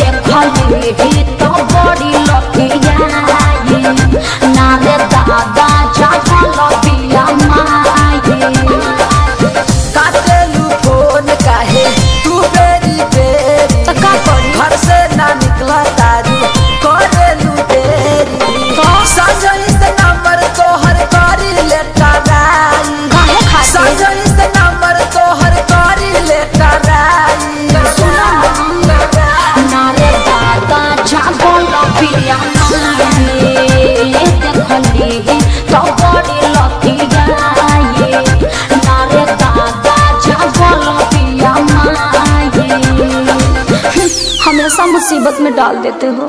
देखले ही मुसीबत में डाल देते हो।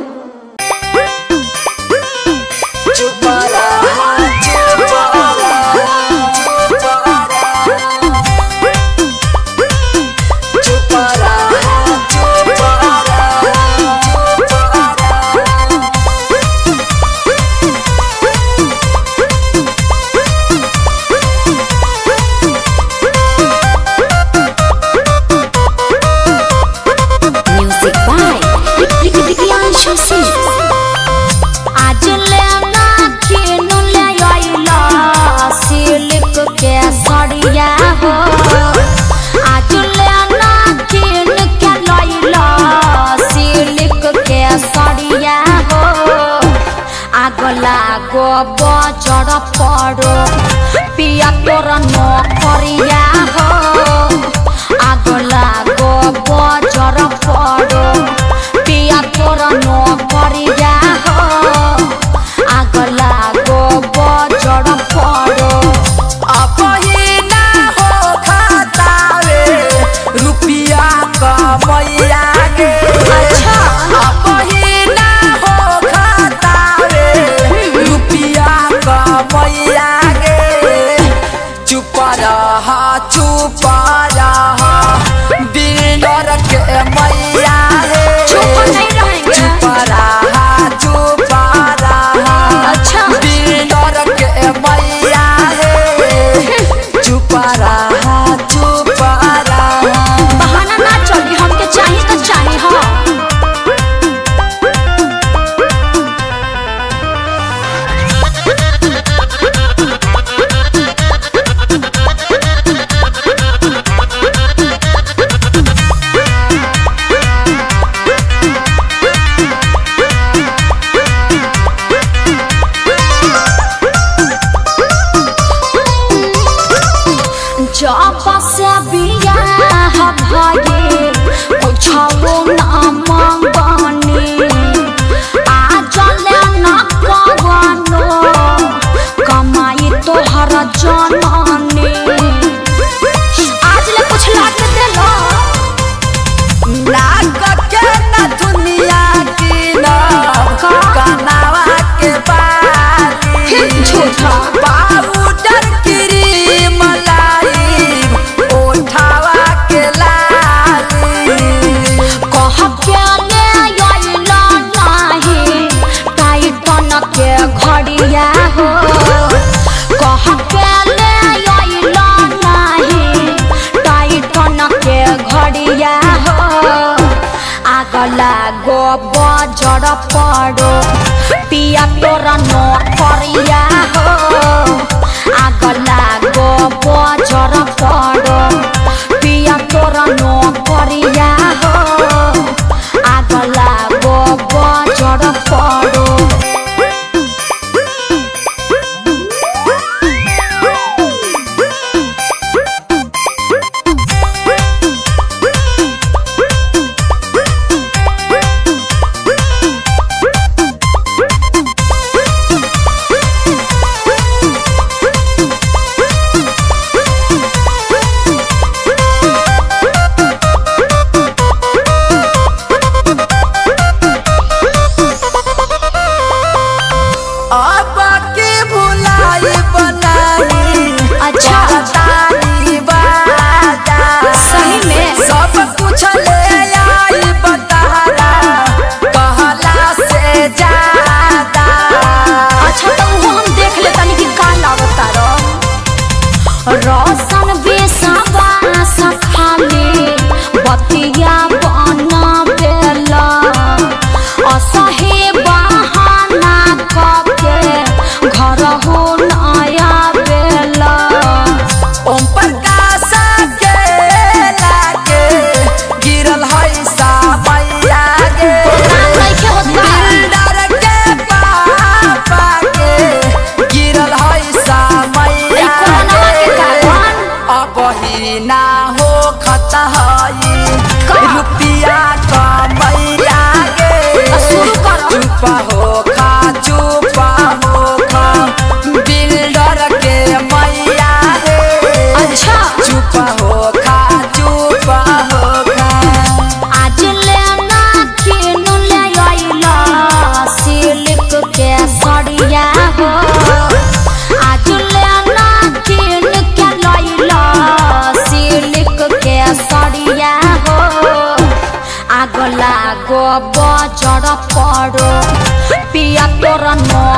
one more.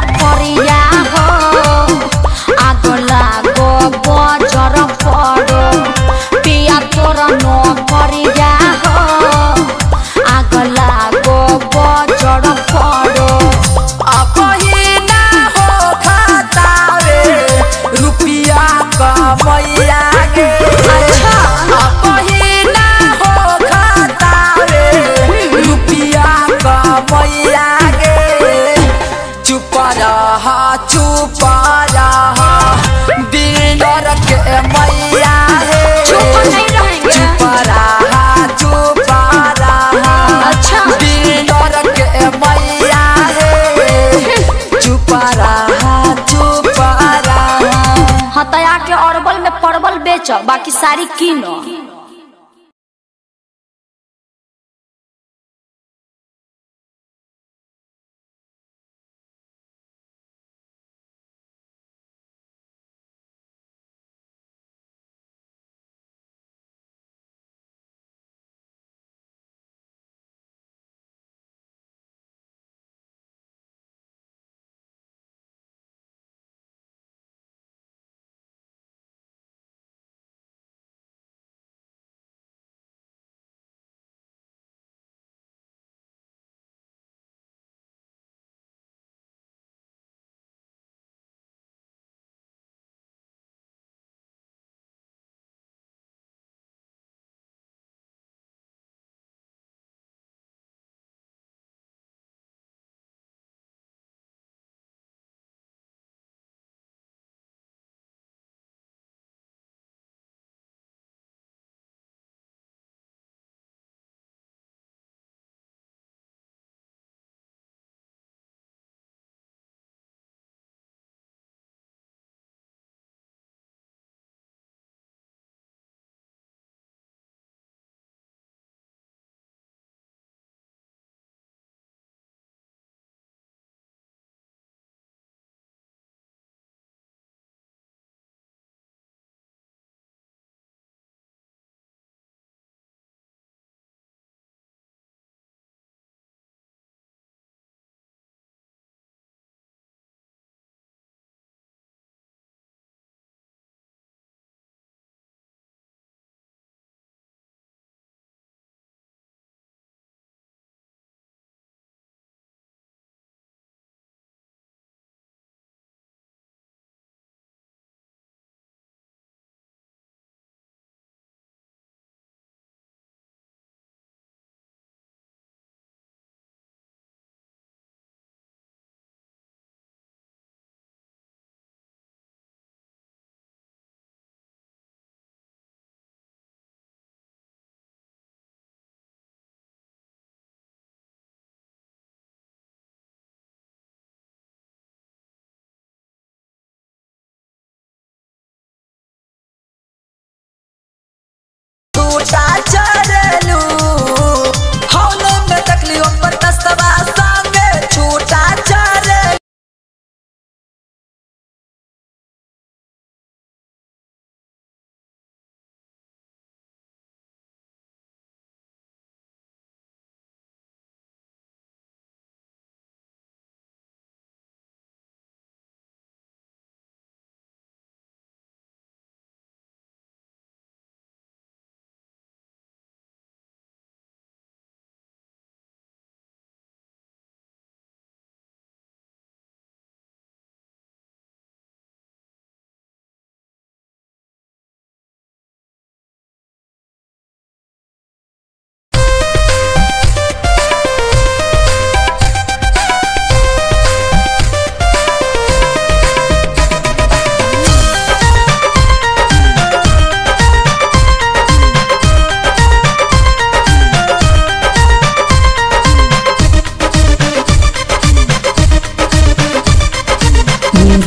छुपा रहा अच्छा। के मैया है। छुपा रहा छुपा रहा। तो अच्छा। मैया है। छुपा रहा छुपा रहा। हतया के अरबल में परवल बेच बाकी सारी कीनो।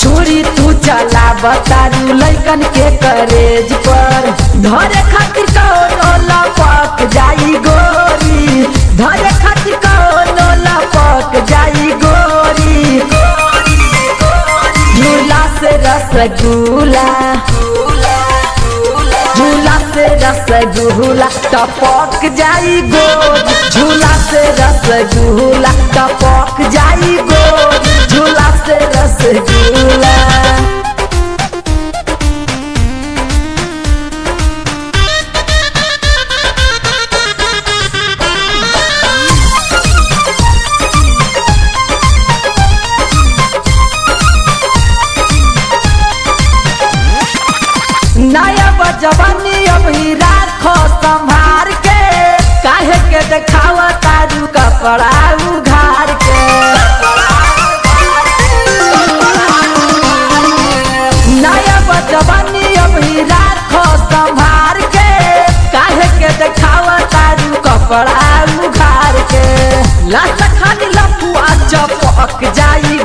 छुरी तू चला बता दू लैकन के करेज पर। धरे खातिर कौनो लपक जाई गोरी, धरे खातिर कौनो लपक जाई गोरी। झूला से रसगुल्ला से रसगुल्ला टपक जाई गो झूला से रसगुल्ला टपक जाई गो झूला से रसगुल्ला के देखावा तारू कपड़ा उघार के। नया अभी राखो संभार के। काहे के देखावा कपड़ा उघार के। खानी लपुआ चपक जाई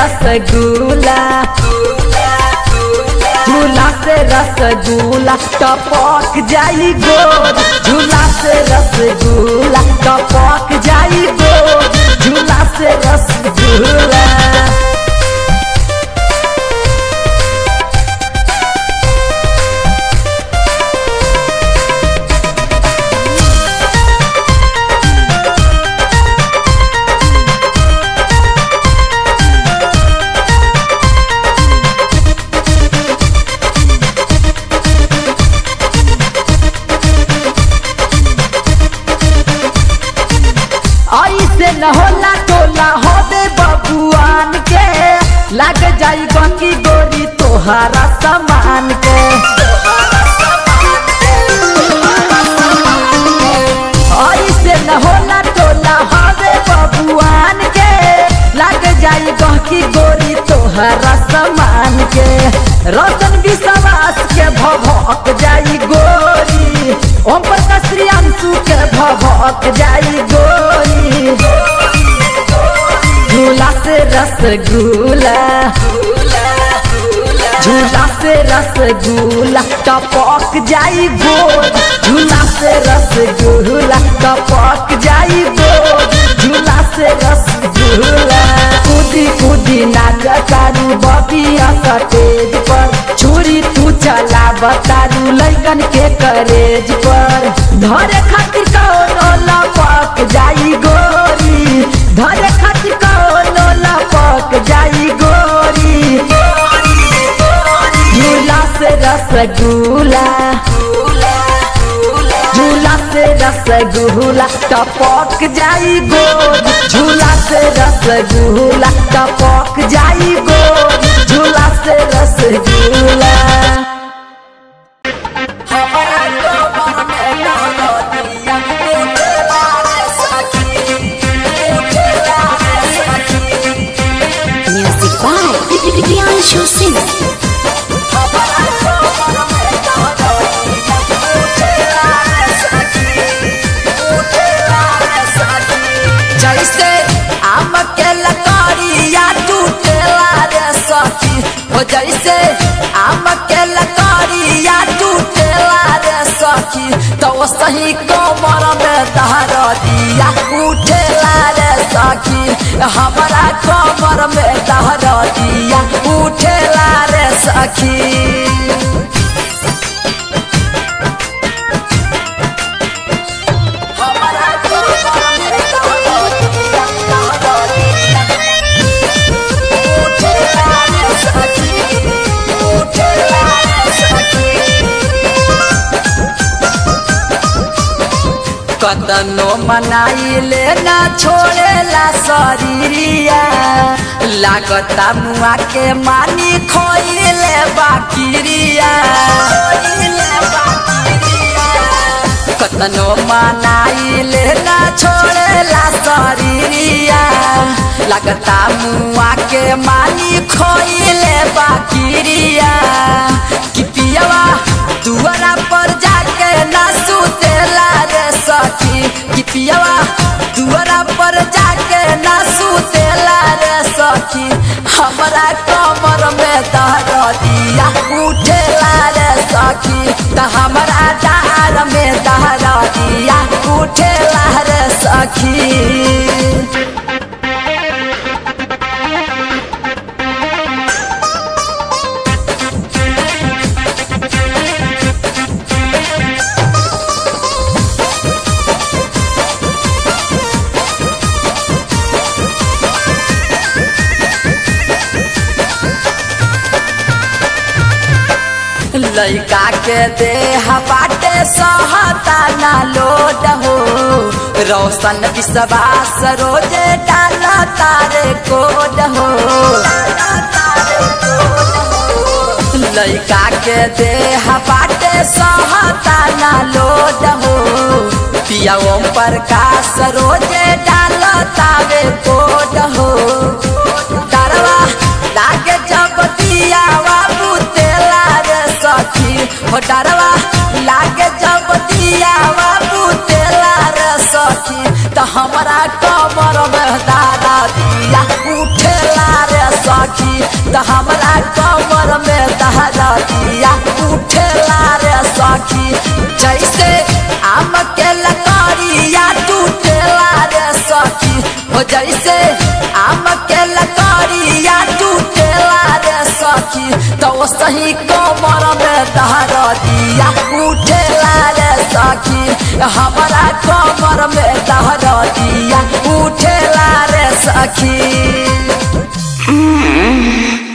रसगुल्ला। झूला से रसगुल्ला, टपक जाई गो झूला से रसगुल्ला, टपक जाई गो झूला से रसगुल्ला। तोहारा सामान के रतन विश्वास के भभक जाई गोरी। ओम प्रकाश श्रियांशु के भभक जाई गोरी। झूला से रसगुल्ला झूला। से रसगुल्ला टपक जाई गोर। झूला से रसगुल्ला टपक जाई गोर। झूला से रसगुल्ला कूदी कूदी बबिया सटेज पर। छुरी तू चला बतारू लैकन के करेज पर। धरे खातिर कौनो लपक जाई गोरी। धरे खातिर कौनो लपक जाई गोरी। झूला से रसगुल्ला। झूला से रसगुल्ला टपक जाई गो। झूला से रसगुल्ला टपक जाई गो। झूला से रसगुल्ला हमारा कमर में दहर दिया उठेला रे सखी मनाइले ना छोड़ेला शरीरिया लागता मुआ के मानी खोइले बाकिरिया। कतनो मनाई लेना छोड़ेला शरीरिया लगता मुआ के मानी खोइले बाकिरिया। हमरा डार में दहरदिया उठे रे सखी। लइका के देह बाटे सहता ना लोड हो। रोशन विश्वास रोज़े डाल तारे कोड हो। लइका के देह बाटे सहता ना लोड हो। पिया ओम प्रकाश रोज़े डाल तावे कोड हो। डरवा लागे जब दिया बाबू तेला हो डरवा लागे जब सही कमर में धार दिया, उठे लाले सखी, हमारा कमर में धार दिया, उठे लाले सखी। हम्म।